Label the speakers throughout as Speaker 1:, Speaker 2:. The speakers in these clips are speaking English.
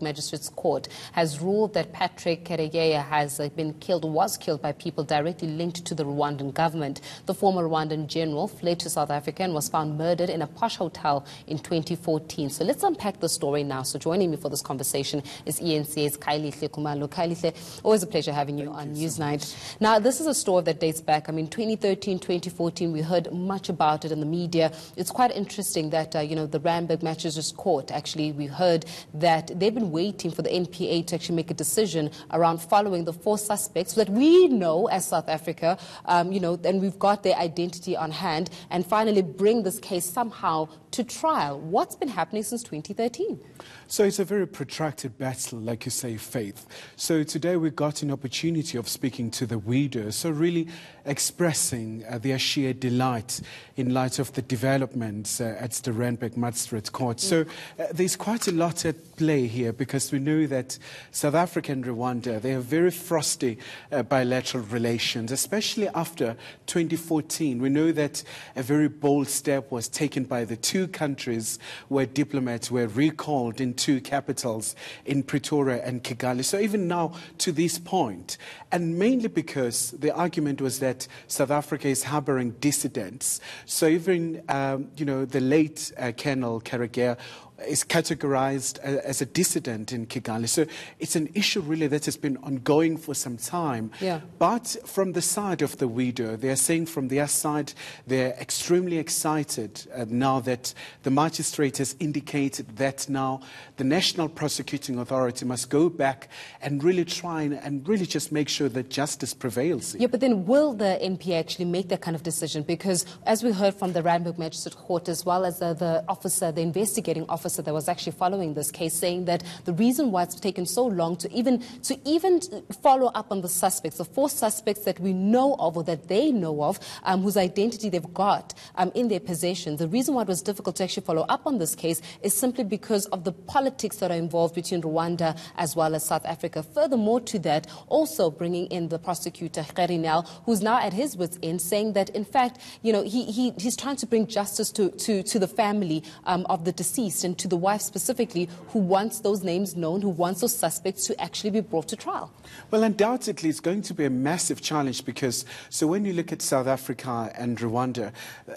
Speaker 1: Magistrates Court has ruled that Patrick Karegeya has uh, been killed, was killed by people directly linked to the Rwandan government. The former Rwandan general fled to South Africa and was found murdered in a posh hotel in 2014. So let's unpack the story now. So joining me for this conversation is ENCA's Khayelihle Khumalo. Khayelihle, always a pleasure having you Thank on you Newsnight. So now, this is a story that dates back, I mean, 2013, 2014, we heard much about it in the media. It's quite interesting that, uh, you know, the Randburg Magistrates Court, actually, we heard that they've been waiting for the NPA to actually make a decision around following the four suspects that we know as South Africa, um, you know, and we've got their identity on hand, and finally bring this case somehow to trial. What's been happening since 2013?
Speaker 2: So it's a very protracted battle, like you say, Faith. So today we got an opportunity of speaking to the widows, so really expressing uh, their sheer delight in light of the developments uh, at the Randburg Magistrate Court. Mm. So uh, there's quite a lot at play here because we know that South Africa and Rwanda, they have very frosty uh, bilateral relations, especially after 2014. We know that a very bold step was taken by the two countries where diplomats were recalled in two capitals in Pretoria and Kigali. So even now to this point, and mainly because the argument was that South Africa is harboring dissidents. So even, um, you know, the late uh, Colonel Karegeya is categorized as a dissident in Kigali. So it's an issue really that has been ongoing for some time.
Speaker 1: Yeah.
Speaker 2: But from the side of the widow, they are saying from their side they're extremely excited uh, now that the magistrate has indicated that now the National Prosecuting Authority must go back and really try and, and really just make sure that justice prevails.
Speaker 1: Yeah, but then will the NPA actually make that kind of decision? Because as we heard from the Randburg Magistrate Court as well as the, the officer, the investigating officer, officer that was actually following this case saying that the reason why it's taken so long to even to even follow up on the suspects, the four suspects that we know of or that they know of, um, whose identity they've got um, in their possession, the reason why it was difficult to actually follow up on this case is simply because of the politics that are involved between Rwanda as well as South Africa. Furthermore to that, also bringing in the prosecutor Kherinel, who's now at his wits' end, saying that in fact, you know, he, he, he's trying to bring justice to, to, to the family um, of the deceased and to the wife specifically who wants those names known, who wants those suspects to actually be brought to trial?
Speaker 2: Well, undoubtedly, it's going to be a massive challenge because, so when you look at South Africa and Rwanda,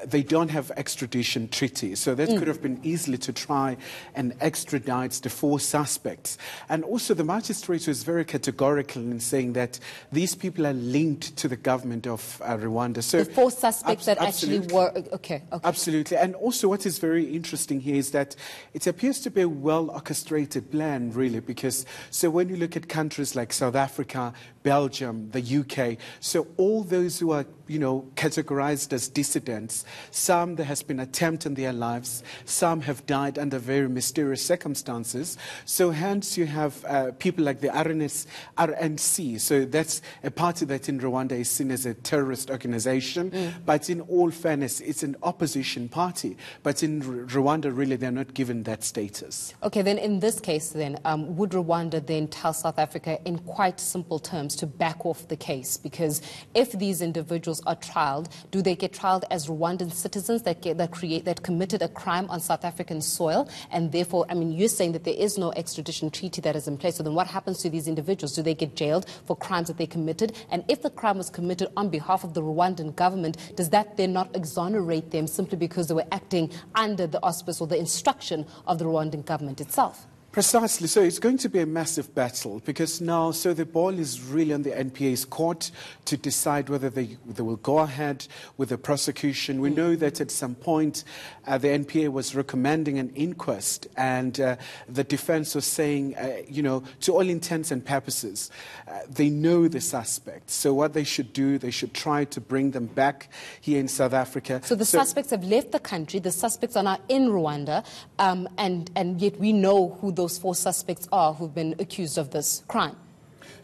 Speaker 2: they don't have extradition treaties. So that mm. could have been easily to try and extradite the four suspects. And also, the magistrate was very categorical in saying that these people are linked to the government of uh, Rwanda.
Speaker 1: So the four suspects that actually were okay, okay.
Speaker 2: Absolutely. And also, what is very interesting here is that it appears to be a well orchestrated plan, really, because so when you look at countries like South Africa, Belgium, the UK, so all those who are, you know, categorized as dissidents, some there has been attempt in their lives, some have died under very mysterious circumstances. So hence you have uh, people like the RNS, RNC. So that's a party that in Rwanda is seen as a terrorist organization, mm. but in all fairness, it's an opposition party. But in R Rwanda, really, they're not given that status.
Speaker 1: Okay, then in this case, then, um, would Rwanda then tell South Africa in quite simple terms to back off the case? Because if these individuals are trialed, do they get trialed as Rwandan citizens that, get, that, create, that committed a crime on South African soil? And therefore, I mean, you're saying that there is no extradition treaty that is in place. So then what happens to these individuals? Do they get jailed for crimes that they committed? And if the crime was committed on behalf of the Rwandan government, does that then not exonerate them simply because they were acting under the auspice or the instruction of the Rwandan government itself?
Speaker 2: Precisely. So it's going to be a massive battle because now, so the ball is really on the NPA's court to decide whether they, they will go ahead with the prosecution. We mm. know that at some point uh, the NPA was recommending an inquest and uh, the defense was saying, uh, you know, to all intents and purposes, uh, they know the suspects. So what they should do, they should try to bring them back here in South Africa.
Speaker 1: So the so suspects have left the country. The suspects are now in Rwanda, um, and, and yet we know who those four suspects are who've been accused of this crime.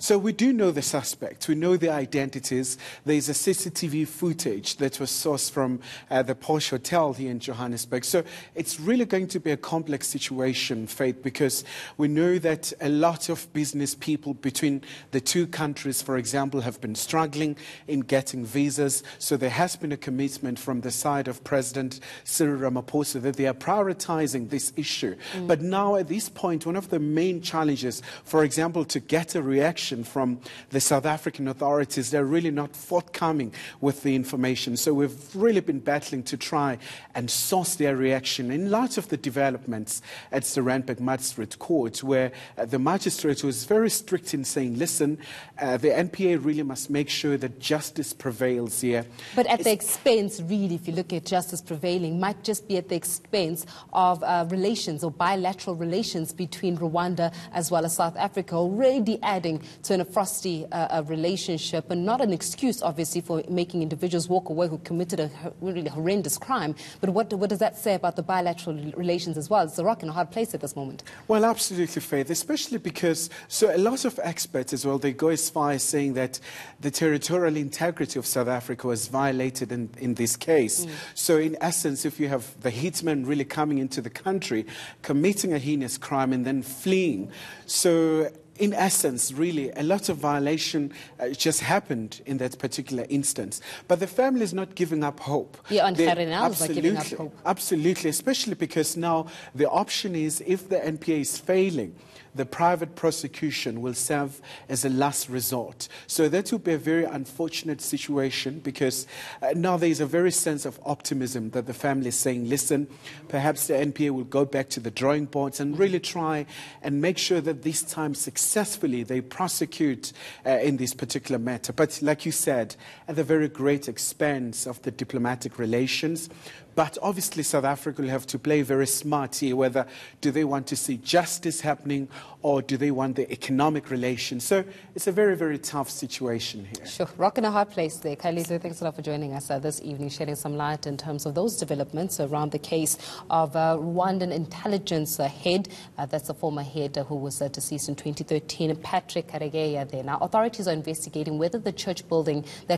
Speaker 2: So we do know the suspect. We know the identities. There's a CCTV footage that was sourced from uh, the Posh Hotel here in Johannesburg. So it's really going to be a complex situation, Faith, because we know that a lot of business people between the two countries, for example, have been struggling in getting visas. So there has been a commitment from the side of President Cyril Ramaphosa that they are prioritizing this issue. Mm. But now, at this point, one of the main challenges, for example, to get a reaction from the South African authorities. They're really not forthcoming with the information. So we've really been battling to try and source their reaction in light of the developments at the Randburg Magistrate Court, where uh, the magistrate was very strict in saying, listen, uh, the NPA really must make sure that justice prevails here.
Speaker 1: But at it's the expense, really, if you look at justice prevailing, might just be at the expense of uh, relations or bilateral relations between Rwanda as well as South Africa, already adding to in a frosty uh, relationship and not an excuse, obviously, for making individuals walk away who committed a really horrendous crime. But what, what does that say about the bilateral relations as well? It's a rock and a hard place at this moment.
Speaker 2: Well, absolutely, Faith, especially because so a lot of experts as well, they go as far as saying that the territorial integrity of South Africa was violated in, in this case. Mm. So in essence, if you have the hitman really coming into the country, committing a heinous crime and then fleeing, so in essence, really, a lot of violation uh, just happened in that particular instance. But the family is not giving up hope.
Speaker 1: Yeah, and not giving up hope.
Speaker 2: Absolutely, especially because now the option is if the NPA is failing, the private prosecution will serve as a last resort. So that will be a very unfortunate situation because uh, now there is a very sense of optimism that the family is saying, listen, perhaps the NPA will go back to the drawing boards and really try and make sure that this time successfully they prosecute uh, in this particular matter. But like you said, at the very great expense of the diplomatic relations, but obviously, South Africa will have to play very smart here whether do they want to see justice happening or do they want the economic relations. So it's a very, very tough situation here.
Speaker 1: Sure. Rock in a hard place there. Khayelihle, thanks a lot for joining us uh, this evening, shedding some light in terms of those developments around the case of uh, Rwandan intelligence head. Uh, that's a former head who was uh, deceased in 2013, Patrick Karegeya there. Now, authorities are investigating whether the church building that